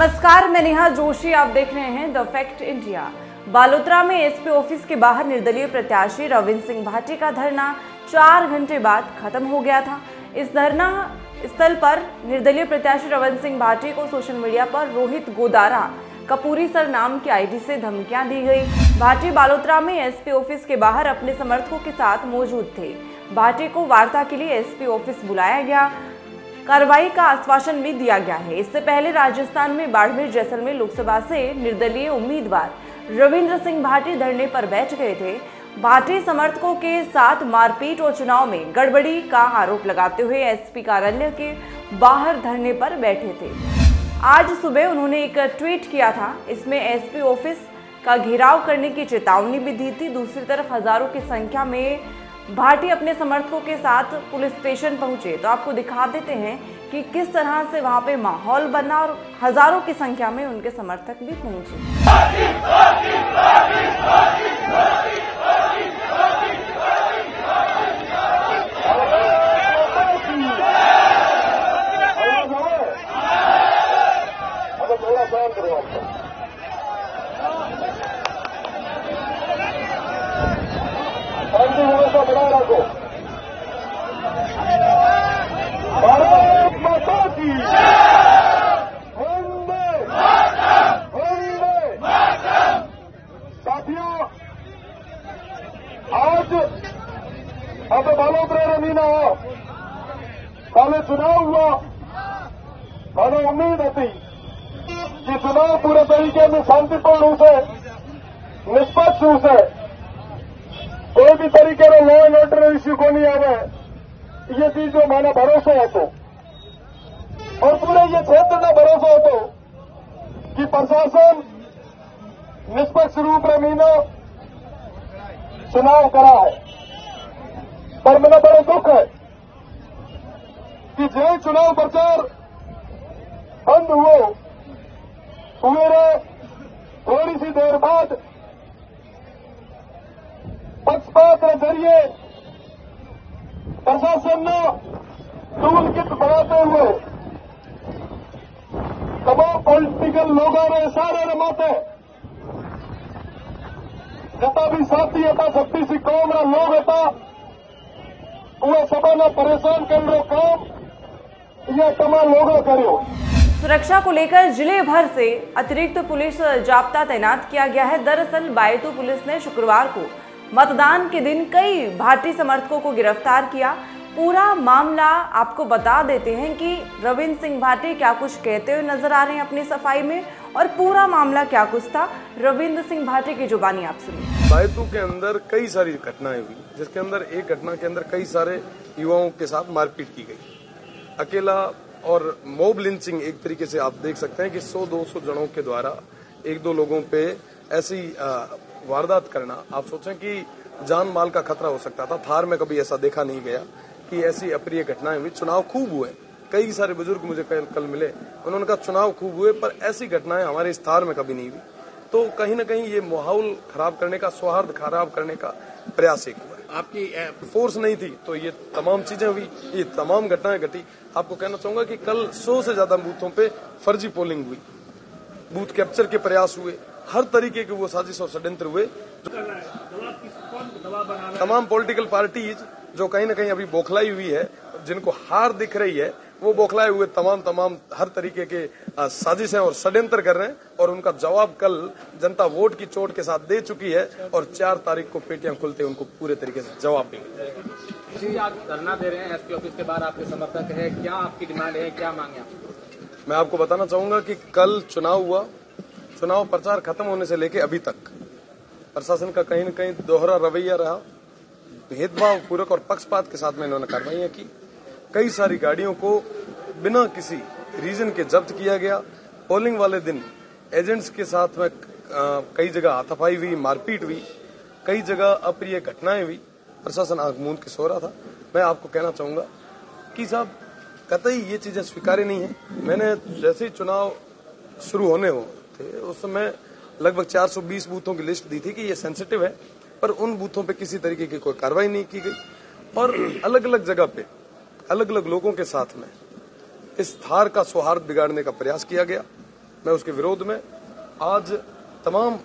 नमस्कार, मैं नेहा जोशी, आप देख रहे हैं द फैक्ट इंडिया बालोतरा में एसपी ऑफ़िस के बाहर निर्दलीय प्रत्याशी रविंद्र सिंह भाटी का धरना चार घंटे बाद खत्म हो गया था। इस धरना स्थल पर निर्दलीय प्रत्याशी रविंद्र सिंह भाटी को सोशल मीडिया पर रोहित गोदारा कपूरी सर नाम की आईडी से धमकियाँ दी गई। भाटी बालोतरा में एसपी ऑफ़िस के बाहर अपने समर्थकों के साथ मौजूद थे। भाटी को वार्ता के लिए एसपी ऑफ़िस बुलाया गया। कार्रवाई का आश्वासन भी दिया गया है। इससे पहले राजस्थान में बाड़मेर जैसलमेर लोकसभा से निर्दलीय उम्मीदवार रविंद्र सिंह भाटी धरने पर बैठ गए थे। भाटी समर्थकों के साथ मारपीट और चुनाव में गड़बड़ी का आरोप लगाते हुए एसपी कार्यालय के बाहर धरने पर बैठे थे। आज सुबह उन्होंने एक ट्वीट किया था। इसमें एसपी ऑफ़िस का घेराव करने की चेतावनी भी दी थी। दूसरी तरफ़ हज़ारों की संख्या में भाटी अपने समर्थकों के साथ पुलिस स्टेशन पहुँचे। तो आपको दिखा देते हैं कि किस तरह से वहाँ पे माहौल बना और हज़ारों की संख्या में उनके समर्थक भी पहुँचे अब थोड़ा शांत रहो आपको शांति व्यवस्था बनाए रखो भारत माता की वंदे वंदे साथियों अब बालोतरा रमीना कल चुनाव हुआ। हमें उम्मीद थी कि चुनाव पूरे तरीके में शांतिपूर्ण रूप से, निष्पक्ष रूप से, कोई भी तरीके का लॉ एंड ऑर्डर इश्यू को नहीं आवे ये चीज़ जो माना भरोसा हो तो और पूरे ये क्षेत्र का भरोसा हो तो कि प्रशासन निष्पक्ष रूप में मीनो चुनाव करा है पर मेरा बड़ा दुख है कि जो चुनाव प्रचार बंद हुए रहे थोड़ी सी देर बाद पक्षपात के ज़रिए प्रशासन ने टूल किट बनाते हुए तमाम पॉलिटिकल लोगों ने सारे ने माते जता रा लोग होता पूरा सभा ने परेशान कर काम। ये तमाम लोगों करो सुरक्षा को लेकर ज़िले भर से अतिरिक्त पुलिस जाप्ता तैनात किया गया है। दरअसल बायतू पुलिस ने शुक्रवार को मतदान के दिन कई भारतीय समर्थकों को गिरफ़्तार किया। पूरा मामला आपको बता देते हैं कि रविंद्र सिंह भाटी क्या कुछ कहते हुए नज़र आ रहे हैं अपनी सफ़ाई में और पूरा मामला क्या कुछ था? रविंद्र सिंह भाटी की जुबानी आप सुनिए। बायतू के अंदर कई सारी घटनाएँ हुई, जिसके अंदर, एक घटना के अंदर कई सारे युवाओं के साथ मारपीट की गई। अकेला और मोब लिंचिंग एक तरीके से आप देख सकते हैं कि 100-200 जनों के द्वारा एक दो लोगों पे ऐसी वारदात करना, आप सोचें कि जान माल का खतरा हो सकता था, थार में कभी ऐसा देखा नहीं गया। कि ऐसी अप्रिय घटनाएँ हुई। चुनाव खूब हुए। कई सारे बुज़ुर्ग मुझे कल, कल मिले। उन्होंने कहा चुनाव खूब हुए पर ऐसी घटनाएँ हमारे इस थार में कभी नहीं हुई। तो कहीं ना कहीं ये माहौल खराब करने का सौहार्द खराब करने का प्रयास एक हुआ। आपकी फोर्स नहीं थी तो ये तमाम चीज़ें हुई ये तमाम घटनाएँ घटी। आपको कहना चाहूँगा कि कल सौ से ज़्यादा बूथों पे फर्जी पोलिंग हुई। बूथ कैप्चर के प्रयास हुए। हर तरीके के वो साजिश और षड्यंत्र हुए। तमाम पॉलिटिकल पार्टीज़ जो कहीं ना कहीं अभी बौखलाई हुई है जिनको हार दिख रही है वो बौखलाए हुए तमाम तमाम हर तरीके के साजिश हैं और षड्यंत्र कर रहे हैं और उनका जवाब कल जनता वोट की चोट के साथ दे चुकी है और चार तारीख को पेटियाँ खुलते उनको पूरे तरीके से जवाब देंगे। आज धरना दे रहे हैं एसपी ऑफ़िस के बाहर आपके समर्थक है। क्या आपकी डिमांड है? क्या मांगे आप? मैं आपको बताना चाहूँगा कि कल चुनाव हुआ। चुनाव प्रचार खत्म होने से लेके अभी तक प्रशासन का कहीं न कहीं दोहरा रवैया रहा। भेदभाव पूर्वक और पक्षपात के साथ में इन्होंने कार्रवाइयाँ की। कई सारी गाड़ियों को बिना किसी रीजन के जब्त किया गया। पोलिंग वाले दिन एजेंट्स के साथ में कई जगह हाथापाई हुई, मारपीट हुई, कई जगह अप्रिय घटनाएँ हुई। प्रशासन आँख मूंद के सो रहा था। मैं आपको कहना चाहूँगा कि साहब, कतई ये चीज़ें स्वीकार्य नहीं है। मैंने जैसे ही चुनाव शुरू होने हो थे, उस समय लगभग 420 बूथों की लिस्ट दी थी कि ये सेंसिटिव है। पर उन बूथों पे किसी तरीके की कोई कार्रवाई नहीं की गई। और अलग अलग जगह पे अलग अलग लोगों के साथ में इस थार का सौहार्द बिगाड़ने का प्रयास किया गया। मैं उसके विरोध में आज तमाम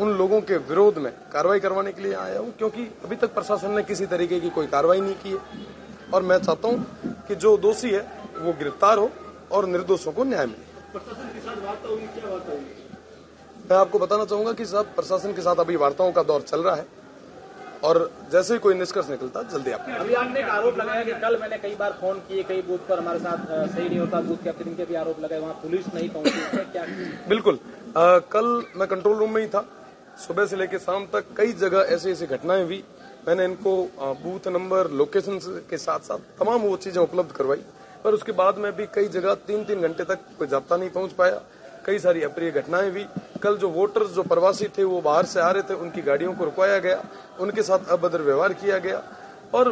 उन लोगों के विरोध में कार्रवाई करवाने के लिए आया हूँ क्योंकि अभी तक प्रशासन ने किसी तरीके की कोई कार्रवाई नहीं की है। और मैं चाहता हूँ कि जो दोषी है वो गिरफ़्तार हो और निर्दोषों को न्याय मिले। मैं आपको बताना चाहूँगा कि साहब प्रशासन के साथ अभी वार्ताओं का दौर चल रहा है। और जैसे ही कोई निष्कर्ष निकलता जल्दी आप। अभी आपने आरोप लगाया कि कल मैंने कई बार फ़ोन किए कई बूथ पर हमारे साथ सही नहीं होता बूथ कैप्टन के भी आरोप लगाए वहाँ पुलिस नहीं पहुँची क्या? बिल्कुल। आ, कल मैं कंट्रोल रूम में ही था। सुबह से लेकर शाम तक कई जगह ऐसी ऐसी घटनाएँ हुई। मैंने इनको बूथ नंबर लोकेशन के साथ साथ तमाम वो चीज़ें उपलब्ध करवाई। पर उसके बाद में भी कई जगह तीन तीन घंटे तक कोई जाब्ता नहीं पहुँच पाया। कई सारी अप्रिय घटनाएँ भी। कल जो वोटर्स जो प्रवासी थे, वो बाहर से आ रहे थे, उनकी गाड़ियों को रुकवाया गया। उनके साथ अभद्र व्यवहार किया गया। और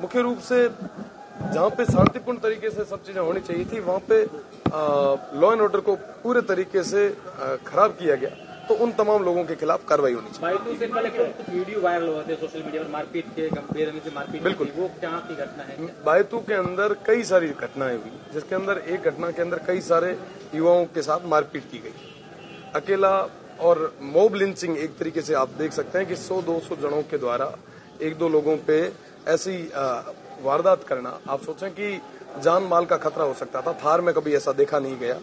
मुख्य रूप से जहाँ पे शांतिपूर्ण तरीके से सब चीज़ें होनी चाहिए थी, वहाँ पे लॉ एंड ऑर्डर को पूरे तरीके से खराब किया गया। तो उन तमाम लोगों के खिलाफ कार्रवाई होनी चाहिए। बाइटू से पहले कुछ वीडियो वायरल हुए थे सोशल मीडिया पर मारपीट के गंभीर मारपीट बिल्कुल। वो क्या की घटना है? बायतू के अंदर कई सारी घटनाएँ हुई जिसके अंदर एक घटना के अंदर कई सारे युवाओं के साथ मारपीट की गई। अकेला और मोब लिंचिंग एक तरीके से आप देख सकते हैं कि 100-200 जनों के द्वारा एक दो लोगों पे ऐसी वारदात करना आप सोचें कि जान माल का खतरा हो सकता था। थार में कभी ऐसा देखा नहीं गया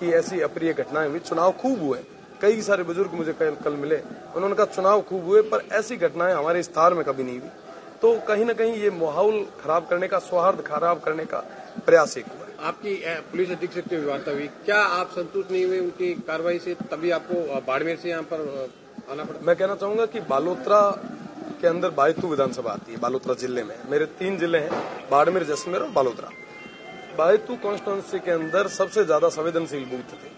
कि ऐसी अप्रिय घटनाएँ हुई। चुनाव खूब हुए। कई सारे बुज़ुर्ग मुझे कल, कल मिले। उन्होंने कहा चुनाव खूब हुए पर ऐसी घटनाएँ हमारे इस थार में कभी नहीं हुई। तो कहीं ना कहीं ये माहौल खराब करने का सौहार्द खराब करने का प्रयास एक हुआ। आपकी पुलिस अधीक्षक की वार्ता हुई। क्या आप संतुष्ट नहीं हुए उनकी कार्रवाई से? तभी आपको बाड़मेर से यहाँ पर आना पड़ा। मैं कहना चाहूँगा कि बालोतरा के अंदर बायतू विधानसभा आती है बालोतरा ज़िले में। मेरे तीन ज़िले हैं बाड़मेर जैसलमेर और बालोतरा। बायतू कॉन्स्टिट्यूंसी के अंदर सबसे ज़्यादा संवेदनशील बूथ थे।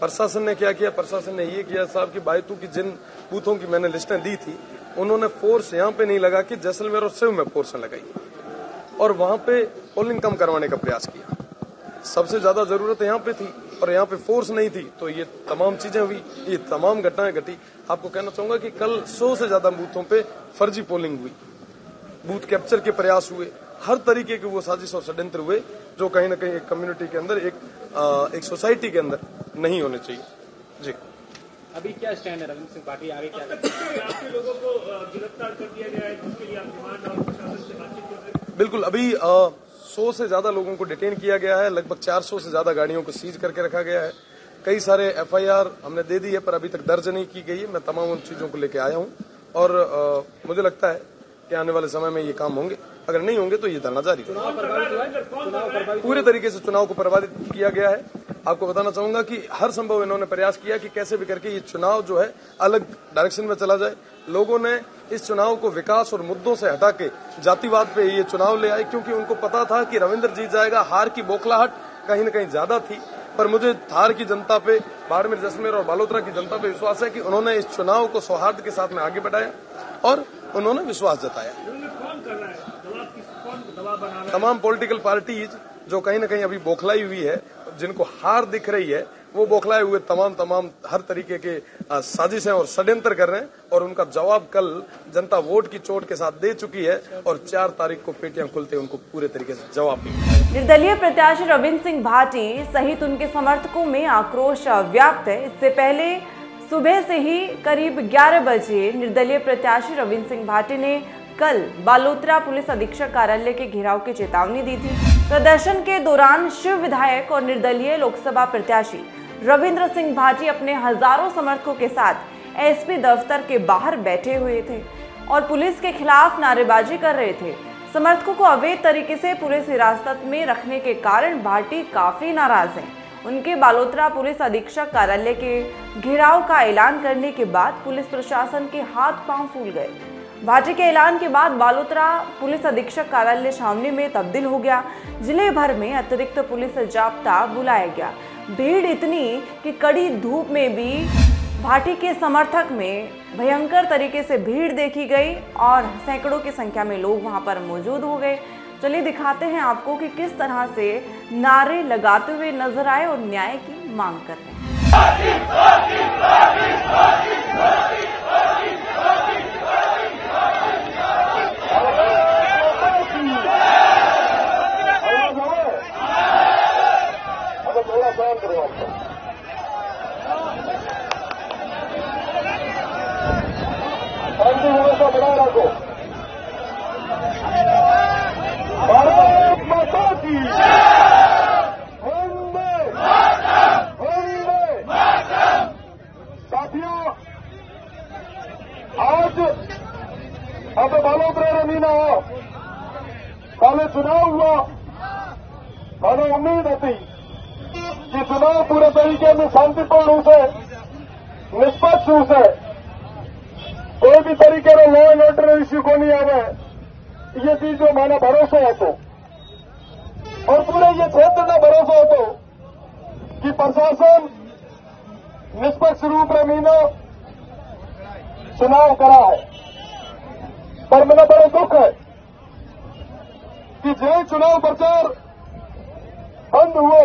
प्रशासन ने क्या किया? प्रशासन ने ये किया साहब कि बायतू की जिन बूथों की मैंने लिस्टें दी थी उन्होंने फोर्स यहाँ पे नहीं लगा कि जैसलमेर और शिव में फोर्स लगाई। और वहाँ पे पोलिंग कम करवाने का प्रयास किया। सबसे ज़्यादा ज़रूरत यहाँ पे थी और यहाँ पे फोर्स नहीं थी तो ये तमाम चीज़ें हुई ये तमाम घटनाएँ घटी। आपको कहना चाहूँगा कि कल सौ से ज़्यादा बूथों पे फर्जी पोलिंग हुई। बूथ कैप्चर के प्रयास हुए। हर तरीके के वो साजिश और षड्यंत्र हुए जो कहीं ना कहीं एक कम्युनिटी के अंदर एक आ, एक सोसाइटी के अंदर। नहीं होने चाहिए। जी। अभी क्या स्टैंड है? रविंद्र सिंह पाटिल आगे क्या आपके लोगों को गिरफ़्तार कर दिया गया है जिसके लिए आप डिमांड और प्रशासन से बातचीत कर रहे हैं? बिल्कुल अभी सौ से ज़्यादा लोगों को डिटेन किया गया है लगभग 400 से ज़्यादा गाड़ियों को सीज करके रखा गया है। कई सारे एफआईआर हमने दे दी है पर अभी तक दर्ज नहीं की गई है। मैं तमाम उन चीज़ों को लेकर आया हूँ। और अ, मुझे लगता है कि आने वाले समय में ये काम होंगे। अगर नहीं होंगे तो ये धरना जारी पूरे तरीके से चुनाव को प्रभावित किया गया है। आपको बताना चाहूँगा कि हर संभव इन्होंने प्रयास किया कि कैसे भी करके ये चुनाव जो है अलग डायरेक्शन में चला जाए। लोगों ने इस चुनाव को विकास और मुद्दों से हटा के जातिवाद पे ये चुनाव ले आए क्योंकि उनको पता था कि रविंद्र जीत जाएगा हार की बोखलाहट कहीं न कहीं ज़्यादा थी। पर मुझे थार की जनता पे बाड़मेर जैसलमेर और बालोतरा की जनता पे विश्वास है कि उन्होंने इस चुनाव को सौहार्द के साथ में आगे बढ़ाया और उन्होंने विश्वास जताया। तमाम पॉलिटिकल पार्टीज़ जो कहीं ना कहीं अभी बौखलाई हुई है जिनको हार दिख रही है, वो बौखलाए हुए तमाम तमाम हर तरीके के साजिशें और षड्यंत्र कर रहे हैं और उनका जवाब कल जनता वोट की चोट के साथ दे चुकी है और चार तारीख को पेटियाँ खुलते उनको पूरे तरीके से जवाब निर्दलीय प्रत्याशी रविंद्र सिंह भाटी सहित उनके समर्थकों में आक्रोश व्याप्त है। इससे पहले सुबह से ही करीब 11 बजे निर्दलीय प्रत्याशी रविंद्र सिंह भाटी ने कल बालोतरा पुलिस अधीक्षक कार्यालय के घेराव की चेतावनी दी थी। प्रदर्शन के दौरान शिव विधायक और निर्दलीय लोकसभा प्रत्याशी रविंद्र सिंह भाटी अपने हज़ारों समर्थकों के साथ एसपी दफ्तर के बाहर बैठे हुए थे और पुलिस के खिलाफ नारेबाजी कर रहे थे। समर्थकों को अवैध तरीके से पुलिस हिरासत में रखने के कारण भाटी काफ़ी नाराज़ हैं। उनके बालोतरा पुलिस अधीक्षक कार्यालय के घेराव का ऐलान करने के बाद पुलिस प्रशासन के हाथ पाँव फूल गए। भाटी के ऐलान के बाद बालोतरा पुलिस अधीक्षक कार्यालय छावनी में तब्दील हो गया। ज़िले भर में अतिरिक्त पुलिस जाब्ता बुलाया गया। भीड़ इतनी कि कड़ी धूप में भी भाटी के समर्थक में भयंकर तरीके से भीड़ देखी गई और सैकड़ों की संख्या में लोग वहाँ पर मौजूद हो गए। चलिए दिखाते हैं आपको कि किस तरह से नारे लगाते हुए नज़र आए और न्याय की मांग कर रहे हैं। पहले चुनाव हुआ मैंने उम्मीद थी चुनाव पूरे तरीके में शांतिपूर्ण रूप से, निष्पक्ष रूप से, कोई भी तरीके का लॉ एंड ऑर्डर इश्यू को नहीं आवे ये चीज़ जो माना भरोसा है तो और पूरे ये क्षेत्र का भरोसा हो तो कि प्रशासन निष्पक्ष रूप में मीना चुनाव करा है। पर मेरा बड़ा दुख है कि जो चुनाव प्रचार बंद हुए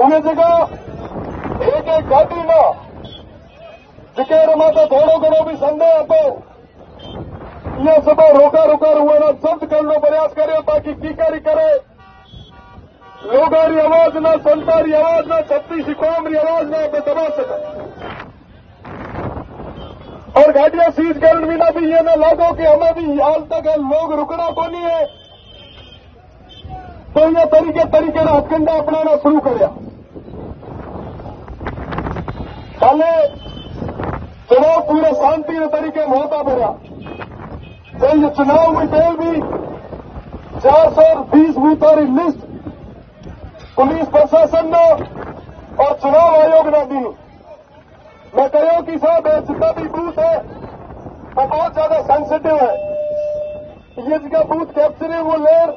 उन एक एक घाटी में जिकेर में तो थोरो घड़ो भी संदेह तो इहो सब रोका रोका हुआ जल्द करने प्रयास करे ताकी टीकारी करे। लोगारी आवाज़ ना, संतारी आवाज़ ना, छत्तीस कौम की आवाज़ ना पे दबा सके। और गाड़ियाँ सीज करण ना भी ये ना लागो कि हमें भी हाल तक लोग रुकना तो नहीं है। तो ये तरीके तरीके राजकंडा अपनाना शुरू कराया पहले चुनाव पूरे शांति तरीके में होता पड़ा तो ये चुनाव में तेल भी चार सौ बीस बूथों की लिस्ट पुलिस प्रशासन ने और चुनाव आयोग ने दी। मैं कहो कि साहब जितना भी बूथ है, वो बहुत ज़्यादा सेंसिटिव है। ये जगह बूथ कैप्चरिंग वो लेर,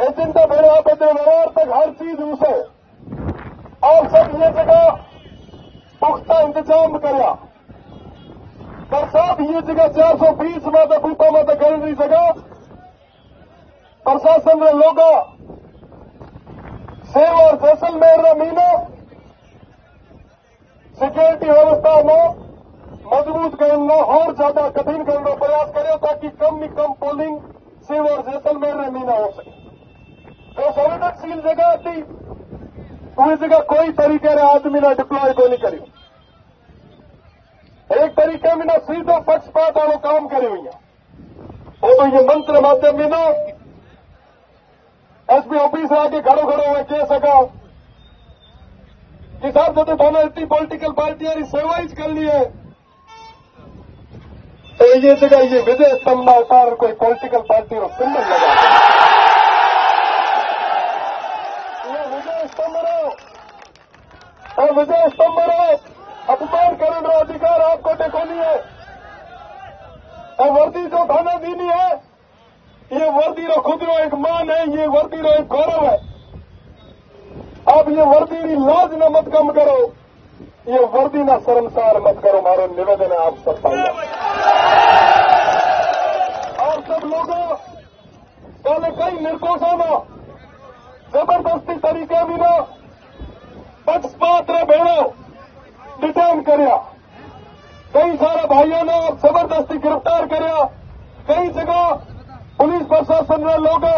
एजेंडा भेड़ा बदे व्यवहार तक हर चीज़ उसे। और सब ये जगह पुख्ता इंतज़ाम करा पर ये जगह चार सौ बीस तो बूथों में तो कर नहीं सका। प्रशासन ने लोग सेव और जैसलमेर मीना सिक्योरिटी व्यवस्था में मज़बूत करना और ज़्यादा कठिन करने प्रयास करे ताकि कम में कम पोलिंग सेव और जैसलमेर में मीना हो सके। तो संवेदनशील जगह थी। पूरी जगह कोई तरीके आदमी ने डिप्लॉय को नहीं करी। एक तरीके में ना सीधो पक्षपात वालों काम करे हुई वो तो ये मंत्र माध्यम में ना एसपी ऑफ़िस आके खड़ो खड़ो हुए कह सका कि साहब, जो तो थाना इतनी पॉलिटिकल पार्टियाँ की सेवा ही करनी है। तो ये जगह ये में उतार कोई पॉलिटिकल पार्टी को सिंबल लगा। स्तंभ रहो अपमान करने का अधिकार आपको टेको नहीं है। और वर्दी जो थाना दीनी है, ये वर्दी रो खुद रो एक मान है, ये वर्दी रो एक गौरव है। आप ये वर्दी की लाज न मत कम करो। ये वर्दी ना शर्मसार मत करो, मारो निवेदन है आप सब और सब लोगों, पहले कई निर्कोशों में ज़बरदस्ती तरीके भी ना પક્ષપાત્ર બહેનો ડિટેન કર્યા કઈ સારા ભાઈઓને જબરદસ્તી ગિરફ્તાર કર્યા કઈ જગા પોલીસ પ્રશાસનના લોકો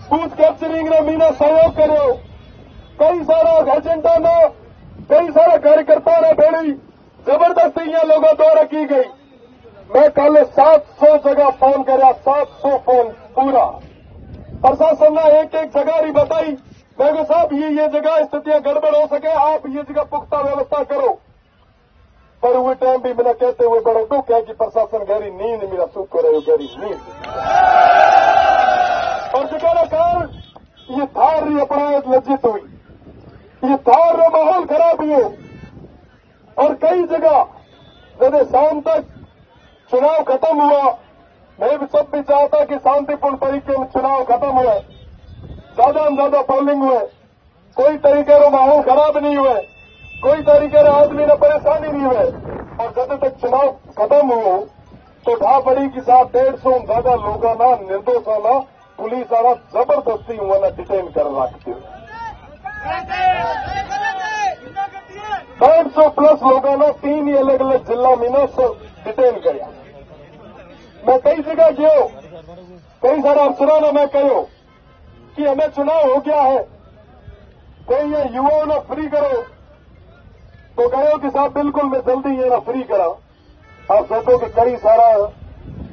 સ્કૂચ કેપ્ચરિંગના મીને સહયોગ કર્યો કઈ સારા એજન્ડાને કઈ સારા કાર્યકર્તાઓને ભેળી જબરદસ્તી અહીંયા લોકો દ્વારા કી ગઈ મેં કાલે સાતસો જગા ફોન કર્યા સાતસો ફોન પૂરા પ્રશાસનના એક એક જગા બતાવી मैं साहब ये ये जगह स्थितियाँ गड़बड़ हो सके, आप ये जगह पुख्ता व्यवस्था करो। पर हुए टाइम भी मैंने कहते हुए बड़ा दुख है कि प्रशासन गहरी नींद मेरा सुख हो गहरी नींद। और जगह कारण ये थार रही अपना लज्जित हुई। ये थार रो माहौल खराब हुए और कई जगह जब शाम तक चुनाव खत्म हुआ, मैं भी सब भी चाहता कि शांतिपूर्ण तरीके में चुनाव खत्म हुआ ज़्यादा से ज़्यादा पोलिंग हुए। कोई तरीके का माहौल खराब नहीं हुए। कोई तरीके रो आदमी ने परेशानी नहीं हुए। और जब तक चुनाव खत्म हुए तो ढा कि साहब डेढ़ सौ ज़्यादा लोगों ना, निर्दोषों ना, पुलिस वाला ज़बरदस्ती हुआ ना डिटेन कर रखते डेढ़ सौ प्लस लोगों ने, तीन ही अलग अलग जिला में ना डिटेन कराया मैं कई जगह गयो कई सारे अफसरों ने मैं कहो कि हमें चुनाव हो गया है। कहीं ये युवाओं ने फ्री करो। तो कहो कि साहब, बिल्कुल मैं जल्दी ये ना फ्री करा आप सोचो कि कई सारा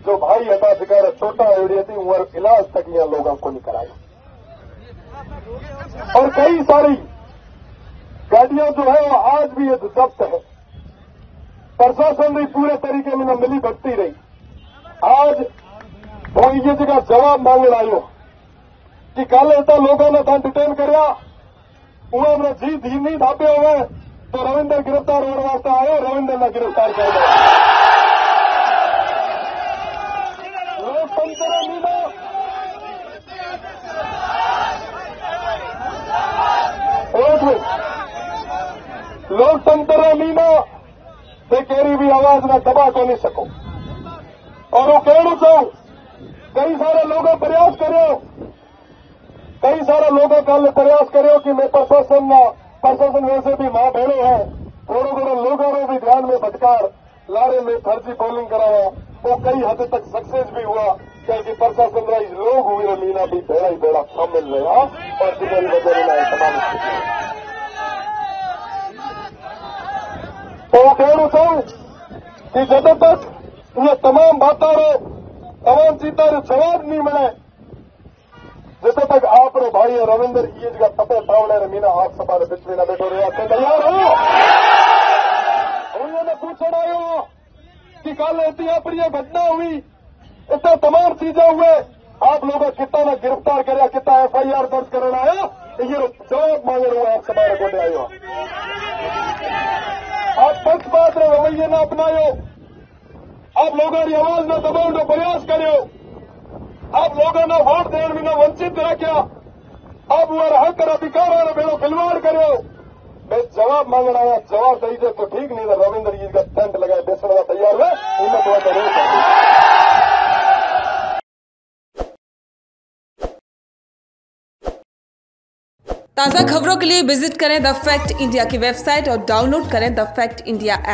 जो भाई हटा शिकार छोटा एरिया थी वो इलाज तक यहाँ लोगों को नहीं कराया और कई सारी गाड़ियाँ जो है, वो आज भी ये जब्त है। प्रशासन भी पूरे तरीके में न मिली भगती रही। आज वो ये जगह जवाब मांगण आयो कि कल ऐसा लोगों ने था डिटेन करया उन्होंने जी धी नहीं धापे हुए तो रविंदर गिरफ़्तार होने वास्ते आयो रविंदर ने गिरफ़्तार कर दिया लोकतंत्र लोकतंत्र मीना ते केरी भी आवाज़ न दबा को नहीं सको। और वो कहना चाहूँ कई सारे लोगों प्रयास करो कई सारे लोगों कल प्रयास करो कि मैं प्रशासन प्रशासन वैसे भी माँ बहनों है। थोड़े थोड़े लोगों ने भी ध्यान में भटकार, लारे में फर्जी पोलिंग कराया। वो कई हद तक सक्सेस भी हुआ, क्योंकि प्रशासन राइज लोग हुए मीना भी बेड़ा ही बेड़ा शामिल रहा, और जिन्हें वजह तमाम तो कहना चाहूँ कि जब तक ये तमाम बातों तमाम चीज़ों जवाब नहीं मिले जिस तक आप रो भाई रविंद्र ये जगह तपे पावड़े मीना आप सभा बिच में न बैठो रहे आपने तैयार हो उन्होंने पूछना आयो कि कल ऐसी अपनी घटना हुई इतना तमाम चीज़ें हुए आप लोगों कितना ने गिरफ़्तार कराया कितना एफआईआर दर्ज करना आया ये जवाब मांगे हुए आप सभा कोटे आयो आप पक्षपात रवैये न अपनायो आप लोगों की आवाज़ न दबाने प्रयास करो आप लोगों ने वोट देने में वंचित रखा आप वो हक अधिकार और बेड़ो खिलवाड़ करो मैं जवाब मांगना आया, जवाब दीजिए तो ठीक, नहीं था रविंद्र जी का टेंट लगाए बेचने का तैयार है थोड़ा सा रोक ताज़ा खबरों के लिए विज़िट करें द फैक्ट इंडिया की वेबसाइट और डाउनलोड करें द फैक्ट इंडिया ऐप